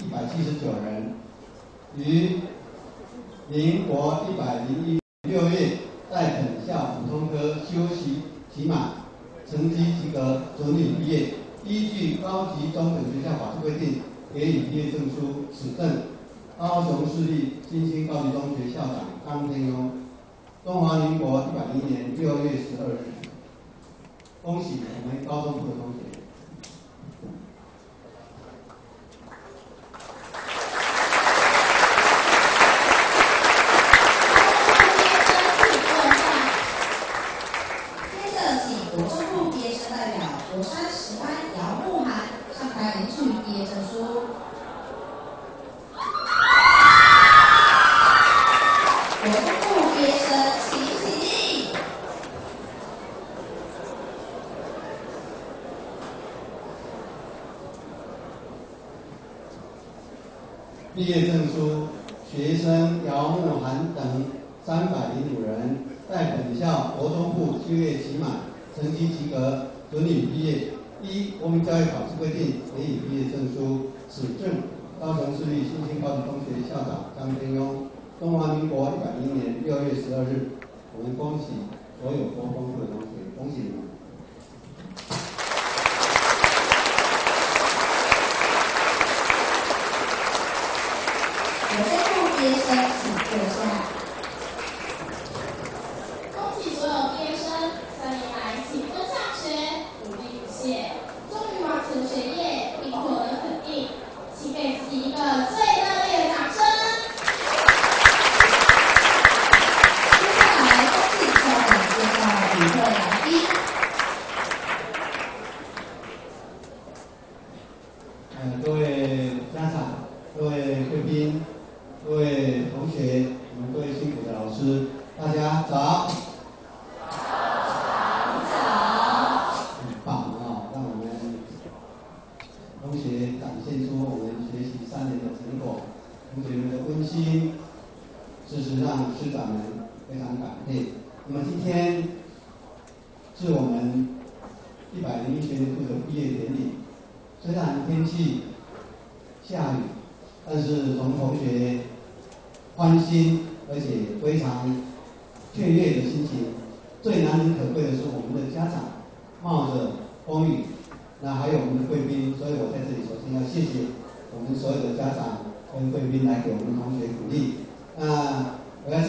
一百七十九人，于民国一百零一六月在本校普通科修习期满，成绩及格，准予毕业。依据高级中等学校法制规定，给予毕业证书。此证，高雄市立新兴高级中学校长张天庸，中华民国一百零一年六月十二日。恭喜我们高中部的同学。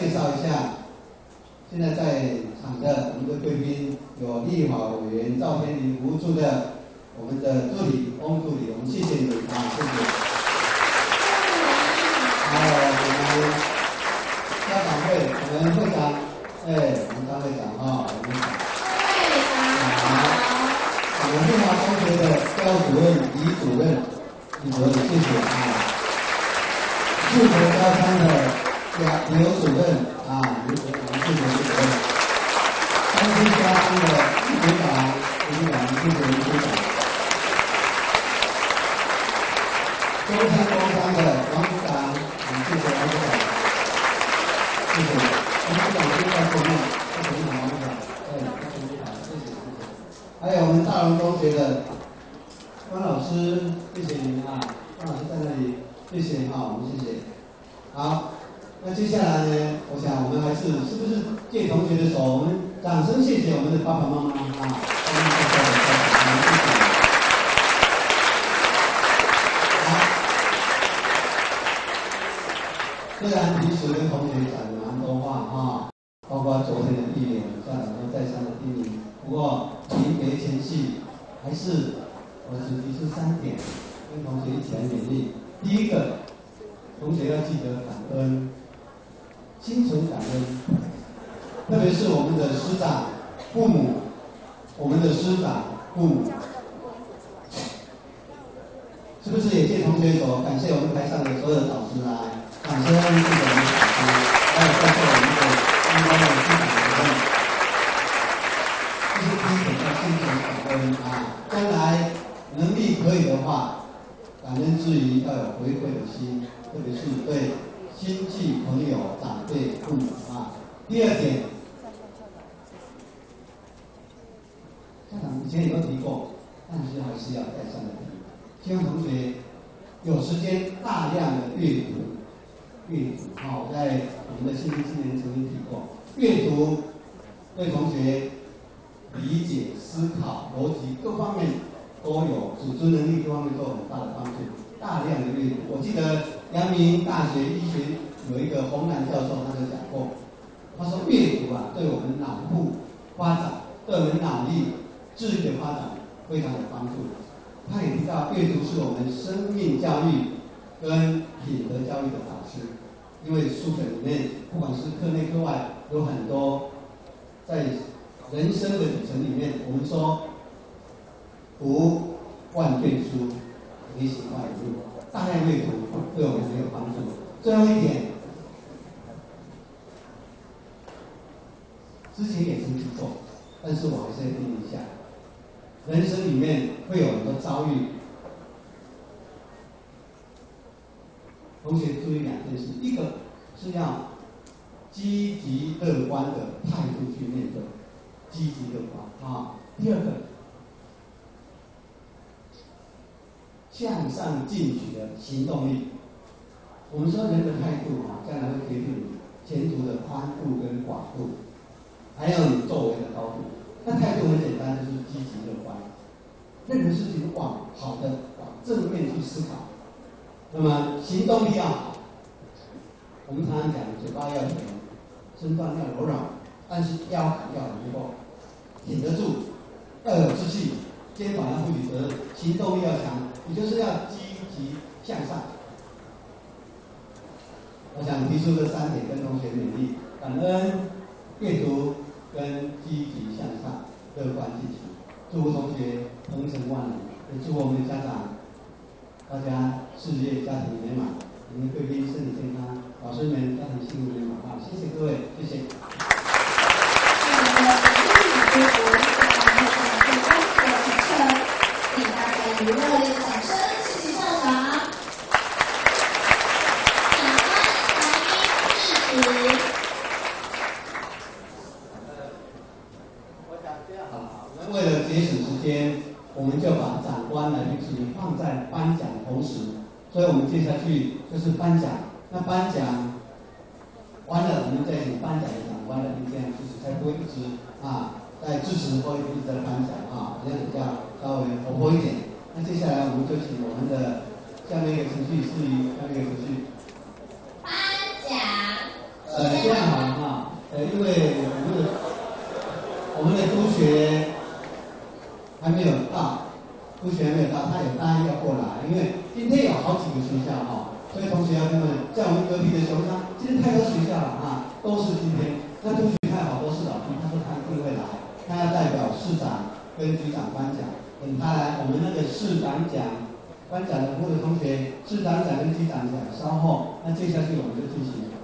介绍一下，现在在场的我们的贵宾有立法委员赵天麟扶助的。我们的助理翁助理，我们谢谢你啊，谢谢。还有我们家长会，我们会长，哎，我们张会长啊，我们好，我们立华中学的教主任、李主任，李主任谢谢啊。富国高三的呀刘主任啊，刘主任，我们谢谢。刘主任。三星家中的领导、领导，谢谢。领导。中山工商的王组长，嗯，谢。谢王组长，谢谢。王组长就在后面，谢。谢你王组长，哎，谢谢。你好，谢谢。谢谢。还有我们大龙中学的关老师，谢谢。您啊，关老师在那里，谢谢。啊，我们谢。谢。好，那接下来呢，我想我们还是是不是借同学的手，我们掌声谢谢我们的爸爸妈妈啊，他们在座的家长，我们谢谢。虽然平时跟同学讲了蛮多话哈，包括昨天的地点，家长都再三的叮咛。不过临别前夕，还是我只提出三点，跟同学一起来勉励。第一个，同学要记得感恩，心存感恩，特别是我们的师长、父母，我们的师长、父母，是不是也借同学手感谢我们台上的所有导师来？掌声谢谢我们的老师，还有在座我们的相关的师长，这是第一点要心存感恩啊！将来能力可以的话，感恩之余要有回馈的心，特别是对亲戚、朋友、长辈、父母啊。第二点，家长以前有没有提过？但是还是要改善的提。希望同学有时间大量的阅读，阅读。好，在我们的信息青年曾经提过，阅读对同学理解、思考、逻辑各方面都有组织能力各方面都有很大的帮助。大量的阅读，我记得阳明大学医学有一个洪南教授，他就讲过，他说阅读啊，对我们脑部发展，对我们脑力、智力的发展非常有帮助。他也提到，阅读是我们生命教育跟品德教育的导师，因为书本里面不管是课内课外，有很多在人生的旅程里面，我们说读万卷书。学习外语，大量阅读对我们很有帮助。最后一点，之前也曾提过，但是我还是要听一下。人生里面会有很多遭遇，同学注意两件事：一个是要积极乐观的态度去面对，积极乐观啊；第二个。向上进取的行动力。我们说人的态度啊，将来会决定前途的宽度跟广度，还有你作为的高度。那态度很简单，就是积极乐观，任何事情往好的、往正面去思考。那么行动力要好。我们常常讲，嘴巴要甜，身段要柔软，但是腰要能够挺得住，要有志气，肩膀要负起责任，行动力要强。你就是要积极向上。我想提出这三点，跟同学勉励：感恩、阅读跟积极向上，乐观进取。祝福同学鹏程万里，也祝我们的家长大家事业家庭圆满，你们贵宾身体健康，老师们家庭幸福美满。好，谢谢各位，谢谢。热烈的掌声，谢谢校长。长官，来宾致我想这样好，我们为了节省时间，我们就把长官来宾指放在颁奖同时，所以我们接下去就是颁奖。那颁奖完了，我们再请颁奖的长官来宾这样就是才不会一直啊在致辞或一直在颁奖啊，这样比较稍微活泼一点。那接下来我们就请我们的下面一个程序是于下面一个程序。颁奖。呃，这样好了哈，呃，因为我们的我们的同学还没有到，同学还没有到，他有答应要过来，因为今天有好几个学校哈，所以同学要跟他们，在我们隔壁的熊山，今天太多学校了哈，都是今天。那同学看好多市长，他说他一定会来，他要代表市长跟局长颁奖。等他来，我们那个市长奖颁奖的部的同学，市长奖跟机长奖稍后，那接下去我们就进行。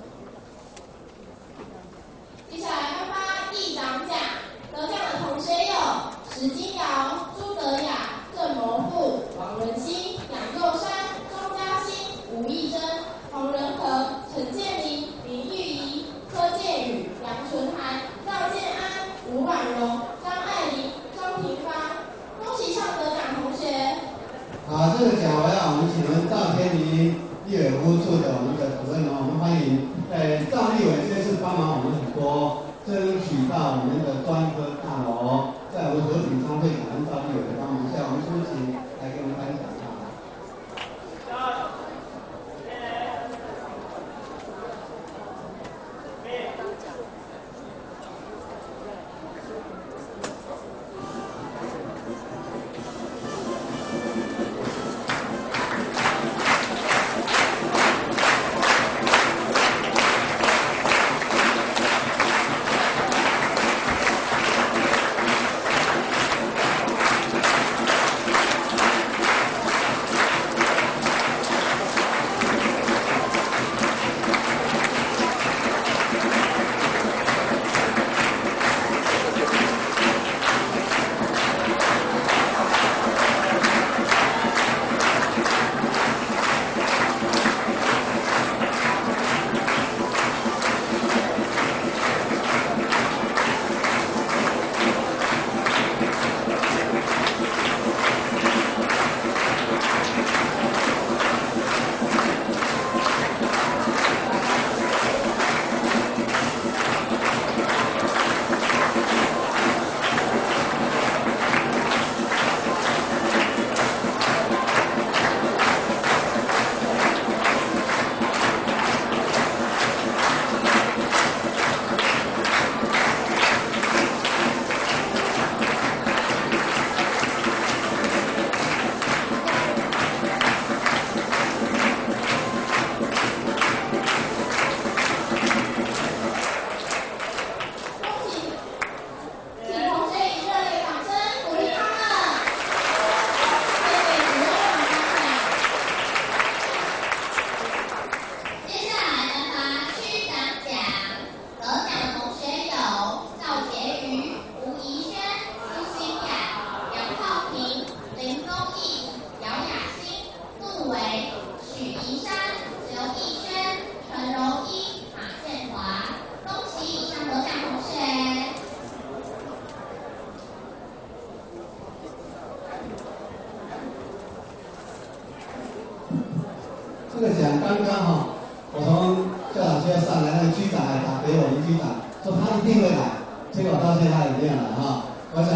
这个奖刚刚哈，我从校长学校上来，那个局长还打给我们局长，说他一定会来，结果到现在也没有来哈。我想，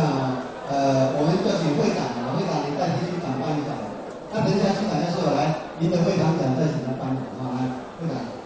呃，我们就请会长吧，会长您代替局长帮一下。那等一下局长要是我来，您的会长奖再请他帮忙啊，来，会长。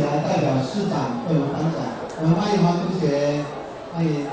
来代表市长为我们颁奖。我们欢迎黄同学，欢迎。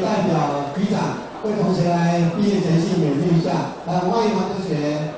代表局长为同学来毕业前夕勉励一下，来欢迎王同学。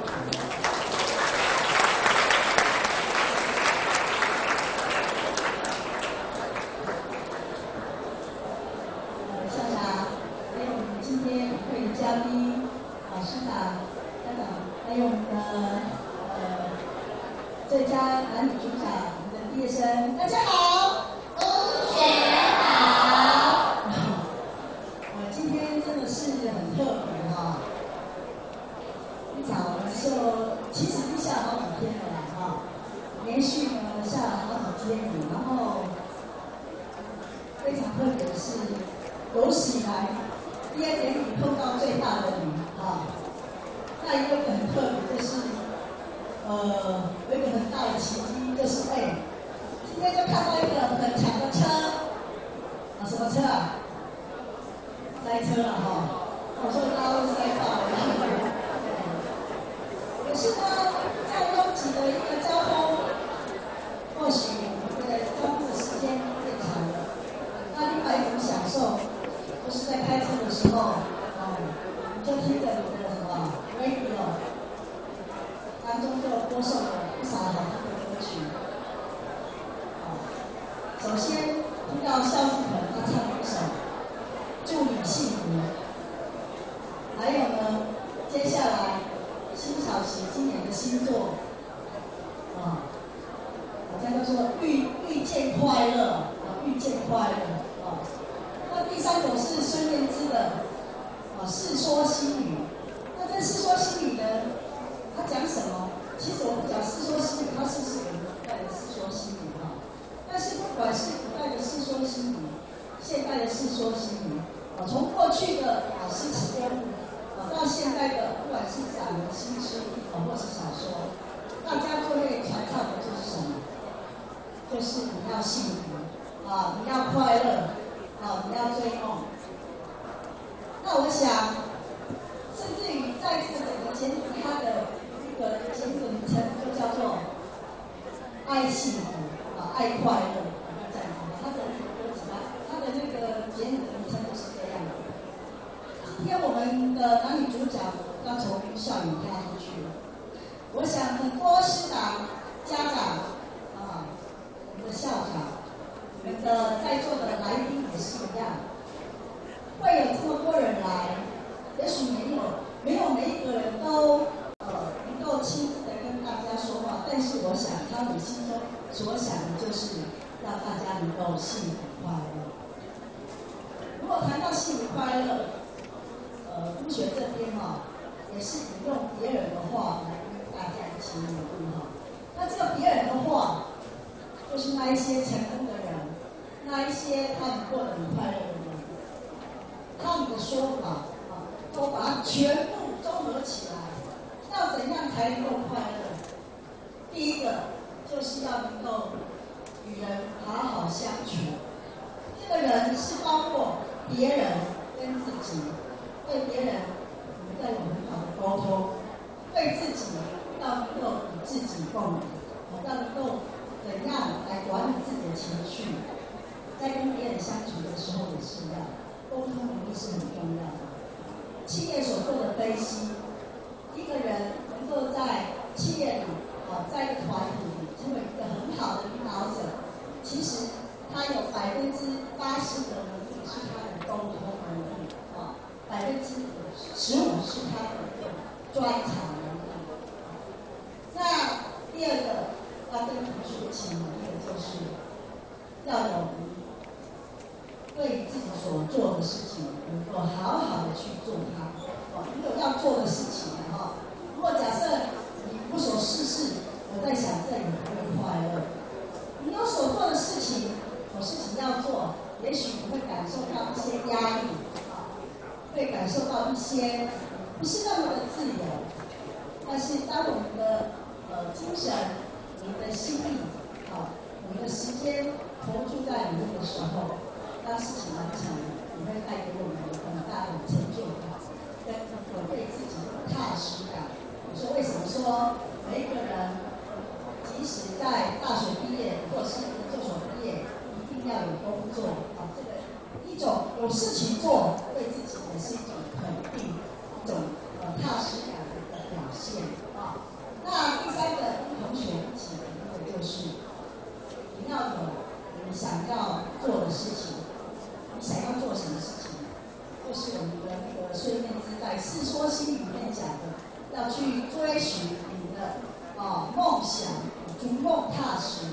时候，哦，你就听着你的什么 radio，当中就播送了不少好听的歌曲。哦，首先听到肖志鹏他唱了一首《祝你幸福》。还有呢，接下来辛晓琪今年的新作，啊，大家都说遇遇见快乐，啊，遇见快乐，啊，那第三首是孙燕姿的，啊，世说新语。那这世说新语呢，它讲什么？其实我不讲世说新语，它是不是古代的世说新语哈？但是不管是古代的世说新语，现代的世说新语，啊，从过去的啊诗词歌赋。到现在的，不管是散文、新诗，啊，或是小说，大家最会传唱的就是什么？就是你要幸福，啊，你要快乐，啊，你要追梦。那我想，甚至于在这个整个节目，它的一个节目的名称就叫做“爱幸福”啊，“爱快乐”这样子。它的那个歌词啊，它的那个节目的名称就是这样的。今天我们的男女主角要从校园跳出去了。我想很多师长、家长啊，我们的校长，我们的在座的来宾也是一样，会有这么多人来，也许没有没有每一个人都呃能够亲自的跟大家说话，但是我想他们心中所想的就是让大家能够幸福快乐。如果谈到幸福快乐，呃，同学这边哈，也是引用别人的话来跟大家一起努力哈。那这个别人的话，就是那一些成功的人，那一些他们过得很快乐的人，他们的说法啊，都把它全部综合起来，要怎样才能够快乐？第一个就是要能够与人好好相处，这个人是包括别人跟自己。对别人，我们要有很好的沟通；对自己，要能够与自己共鸣，要能够怎样来管理自己的情绪。在跟别人相处的时候也是一样，沟通能力是很重要的。企业所做的分析，一个人能够在企业里，啊，在一个团体成为一个很好的领导者，其实他有百分之八十的能力是他的沟通能力。啊百分之十五是他的专长能力。那第二个要跟同学一起努力的就是要有对自己所做的事情能够好好的去做它。哦，你有要做的事情哈。如果假设你无所事事，我在想这里不会快乐。你有所做的事情，有事情要做，也许你会感受到一些压力。会感受到一些不是那么的自由，但是当我们的呃精神、你的心力、啊，我们的时间投注在里面的时候，当事情完成，你会带给我们很大的成就感，跟我对自己的踏实感。我说为什么说每一个人，即使在大学毕业或是研究所毕业，一定要有工作啊？这个一种有事情做，对自己。也是一种肯定，一种呃踏实感的表现啊。那第三个跟同学一起的就是你要有你想要做的事情，你想要做什么事情？就是我们的那个孙燕姿在《世说新语》里面讲的，要去追寻你的啊梦想，逐梦踏实，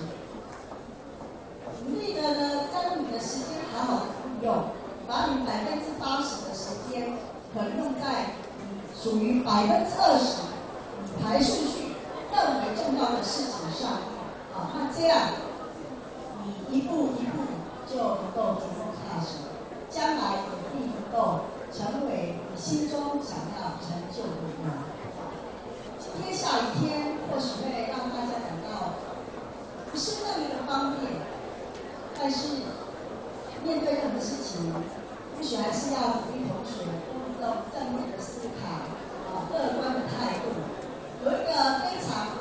努力的呢，将你的时间好好利用。把你百分之八十的时间，可能用在属于百分之二十排顺序更为重要的事情上，啊，那这样你一步一步就能够逐梦踏实，将来也必能够成为你心中想要成就的人。今天下雨天或许会让大家感到不是那么的方便，但是面对任何事情，或许还是要鼓励同学用一种正面的思考，啊，乐观的态度。有一个非常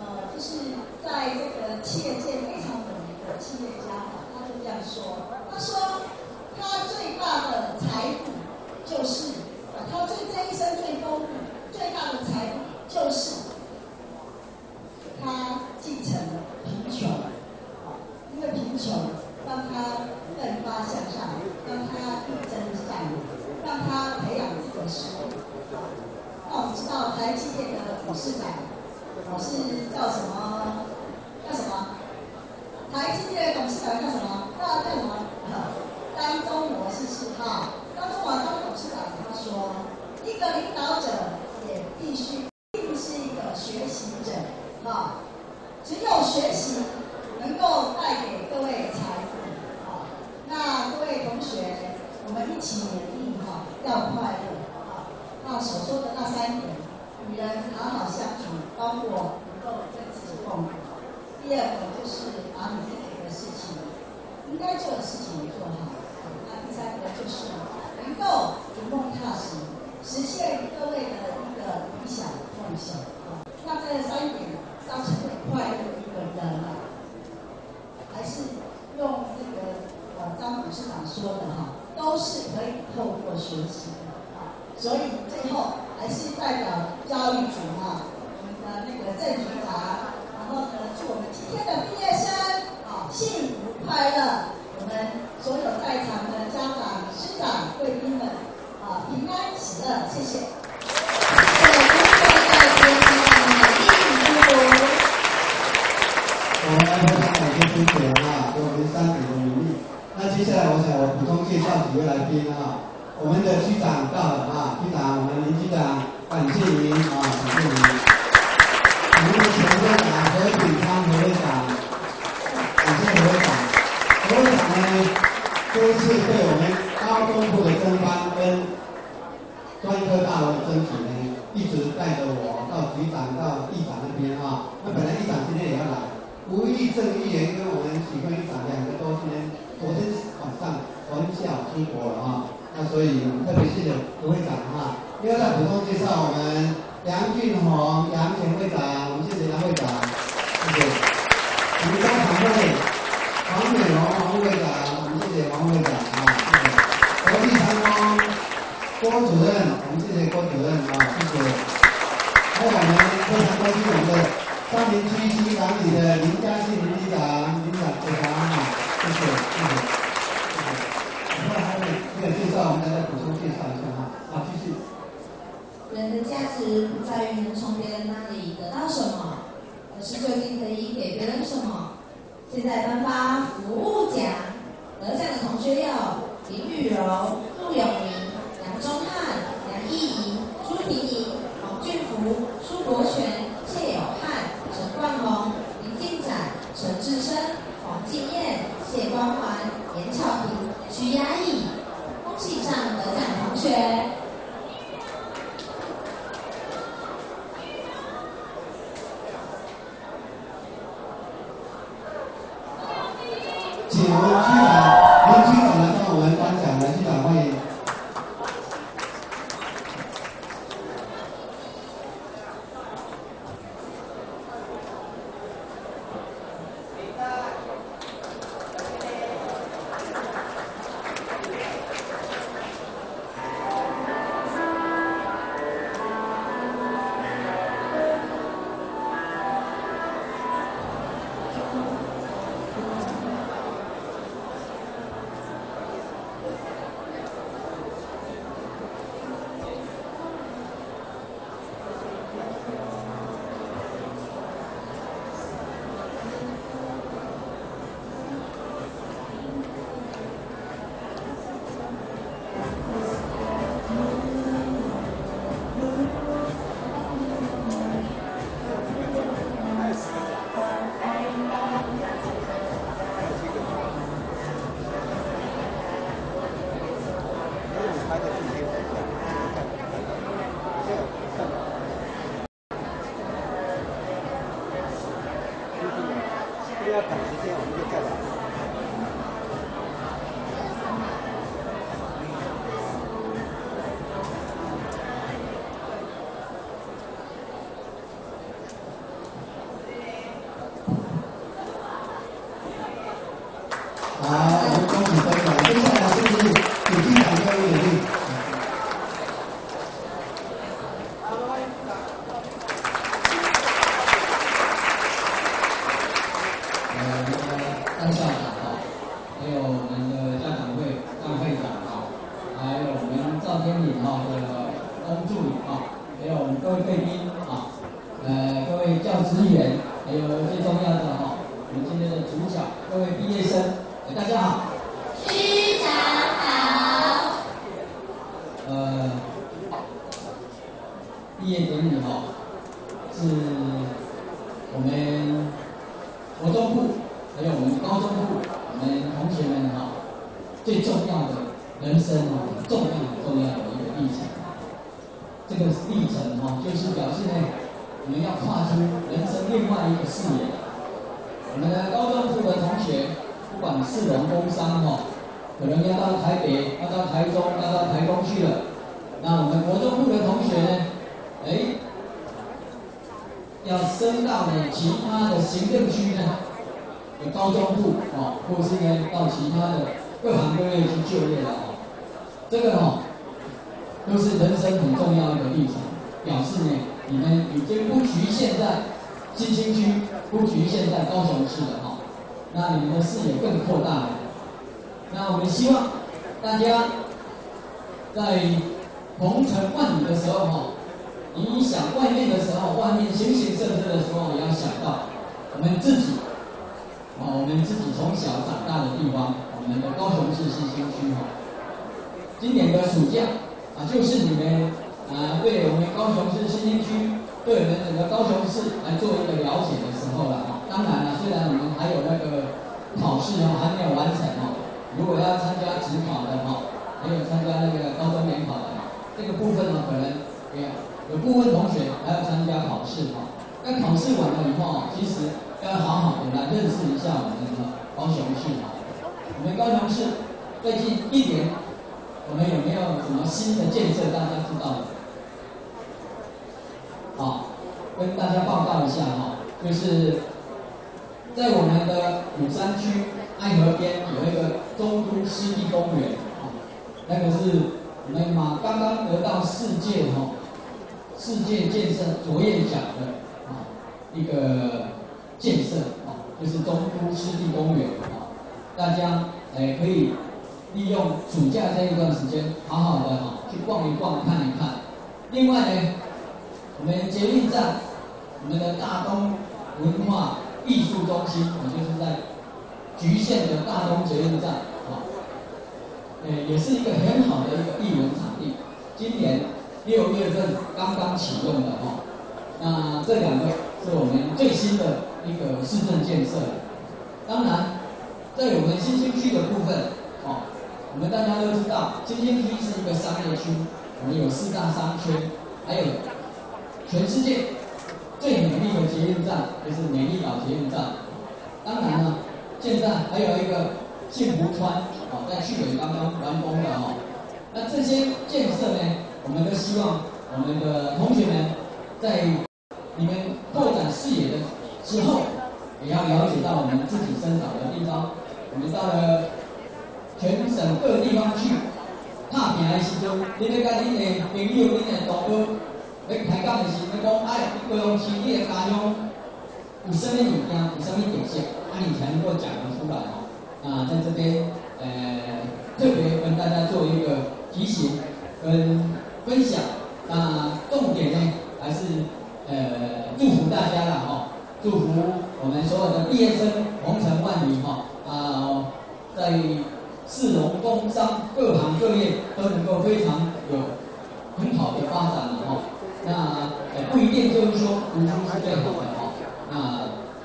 呃，就是在这个企业界非常有名的企业家，他就这样说，他说他最大的财富就是，他最这一生最丰富、最大的财富就是他继承贫穷，因为贫穷让他奋发向上，让他力争上游，让他培养自己的实力。那我们知道台积电的董事长，我是叫什么？叫什么？台积电的董事长？叫什么？叫叫什么？张忠谋是四号。张忠谋当董事长，他说，一个领导者也必须并不是一个学习者，啊，只有学习能够带给各位财富，啊，那各位同学，我们一起努力，哈，要快乐，啊，那所说的那三点，与人好好相处，包括能够跟自己共。第二个就是把你自己的事情，应该做的事情做好。那第三个就是能够逐梦踏实，实现各位的一个理想梦想。啊，那这三点要成很快乐的一个人啊，还是用这个呃张董事长说的哈，都是可以透过学习的啊。所以最后还是代表教育组啊，我们的那个郑局长，然后呢，祝我们今天的毕业生啊幸福快乐，我们所有在场的家长、师长、贵宾们啊平安喜乐，谢谢。谢谢同学在节目上的莅临祝福。我感谢同学啊，给我们三点的努力。那接下来，我想我补充介绍几位来宾啊。我们的区长到了啊，区长，我们林局长，感谢您啊，感谢您。我们的前会长何炳昌何会长，感谢何会长。何会长呢，多次对我们高中部的分班跟专科大楼的争取呢，一直带着我到局长到议长那边啊。那本来议长今天也要来，吴义正议员跟我们许坤议长两个都今天昨天晚上从下出国了啊。那所以特别谢谢吴会长哈。另外再补充介绍我们梁俊宏杨前会长，我们谢谢梁会长，谢谢。我们家常会黄美荣黄会长，我们谢谢黄会长啊，谢谢。国际参观郭主任，我们谢谢郭主任啊，谢谢。还有我们非常关心我们的三明区西港里的林嘉欣林局长，林长非常好，谢谢谢谢。另外还有没有介绍，我们再来补充介绍一下哈。好，继续。人的价值不在于能从别人那里得到什么，而是究竟可以给别人什么。现在颁发服务奖，得奖的同学有林玉柔、陆永明、杨忠汉、杨艺莹、朱婷莹、黄俊福、苏国权、谢友汉、陈冠宏、林进展、陈志生、黄敬燕、谢光环、严巧萍、徐雅颖。恭喜上得奖同学！请我们区长都是人生很重要的一个历程表示呢你们已经不局限在新兴区不局限在高雄市了哈。那你们的视野更扩大了那我们希望大家在鹏程万里的时候哈你想外面的时候外面形形色色的时候也要想到我们自己啊我们自己从小长大的地方我们的高雄市新兴区哈。今年的暑假啊，就是你们啊，对我们高雄市新兴区，对我们整个高雄市来做一个了解的时候了啊。当然了、虽然我们还有那个考试哦，还没有完成哦。如果要参加职考的哈，还有参加那个高中联考的哈，这个部分呢，可能也有部分同学还要参加考试哈。那考试完了以后哦，其实要好好的来认识一下我们的高雄市哈。我们高雄市最近一年我们有没有什么新的建设大家知道的？好，跟大家报告一下哈，就是在我们的鼓山区爱河边有一个中都湿地公园，那个是我们马刚刚得到世界哈世界建设卓越奖的啊一个建设啊，就是中都湿地公园啊，大家也可以利用暑假这一段时间，好好的哈去逛一逛看一看。另外呢，我们捷运站，我们的大东文化艺术中心啊，就是在莒县的大东捷运站啊，诶，也是一个很好的一个艺文场地。今年六月份刚刚启用的哈，那这两个是我们最新的一个市政建设。当然，在我们新兴区的部分，哦。我们大家都知道京津区是一个商业区我们有四大商圈还有全世界最美丽的捷运站就是美丽岛捷运站。当然了现在还有一个幸福川哦在去年刚刚完工的哦那这些建设呢我们都希望我们的同学们在你们拓展视野的之后也要了解到我们自己生长的地方。我们到了全省各地方去拍平的时阵，你要甲恁的朋友、恁的同学要开杠的时候，你讲哎，你高雄市你的家乡有生命物件，有生命特色，啊，你才能够讲得出来哦。啊，在这边，呃，特别跟大家做一个提醒跟分享。那、啊、重点呢，还是呃，祝福大家了哈、哦，祝福我们所有的毕业生鹏程万里哈、哦、啊，在。市农工商各行各业都能够非常有很好的发展了哈、哦。那呃不一定就是说读书是最好的哈、哦。那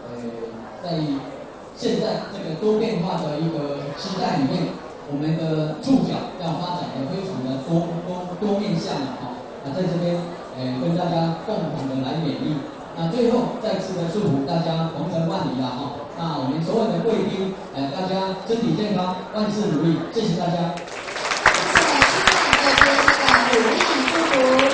呃在现在这个多变化的一个时代里面，我们的触角要发展的非常的多多多面向了哈、哦。那在这边呃跟大家共同的来勉励。那最后再次的祝福大家鹏程万里了哈。哦那我们所有的贵宾，呃，大家身体健康，万事如意，谢谢大家。谢谢大家的贵宾的鼓励祝福。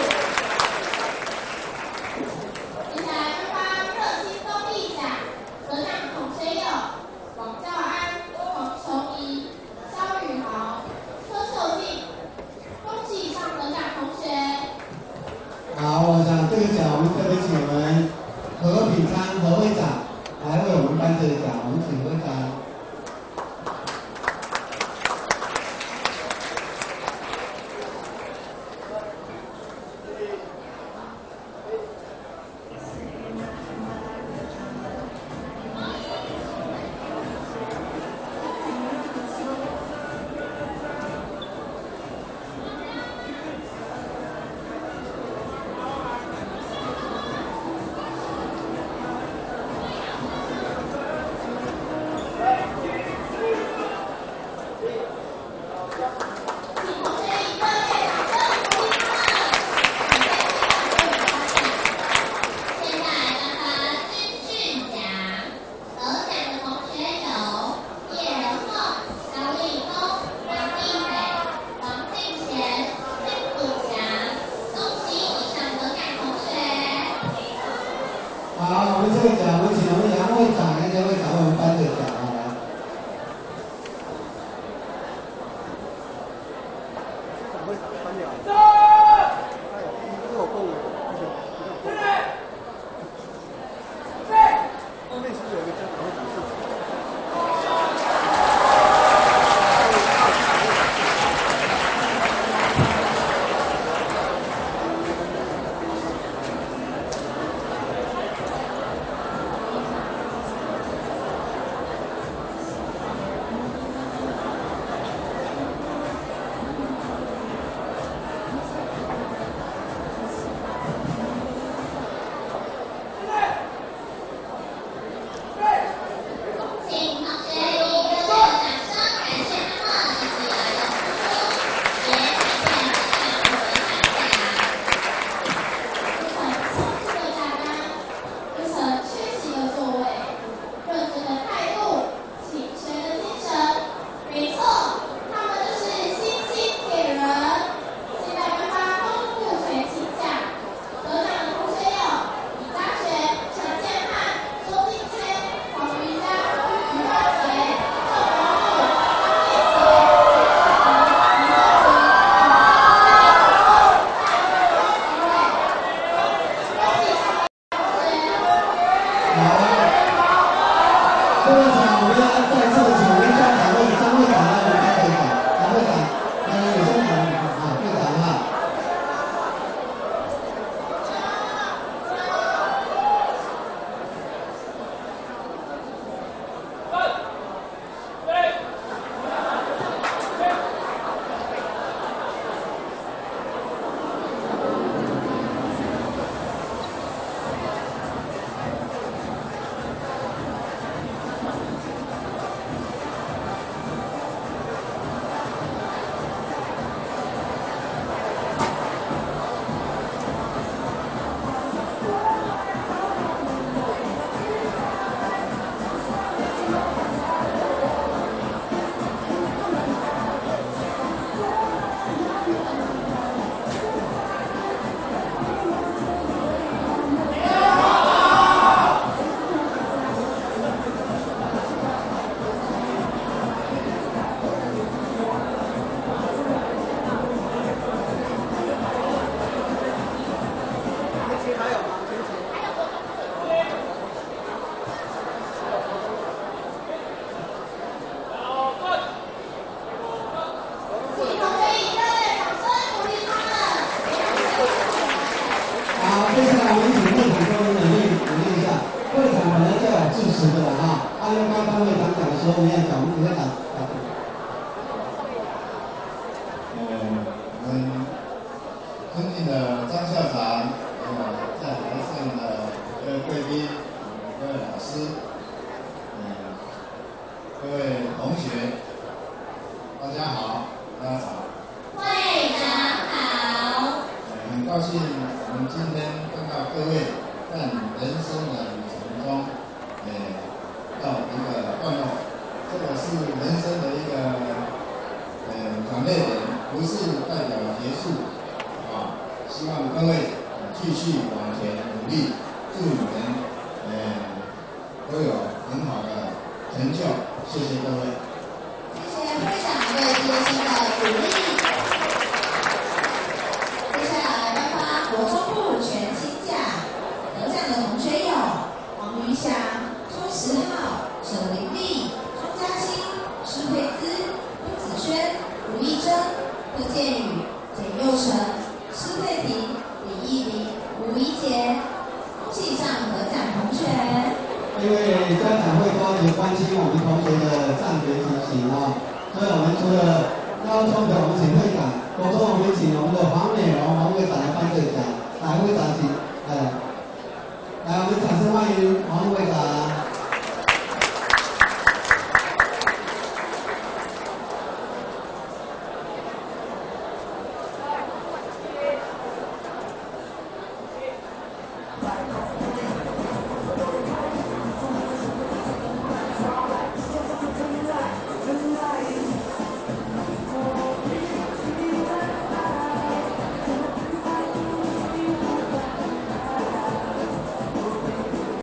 Brasil.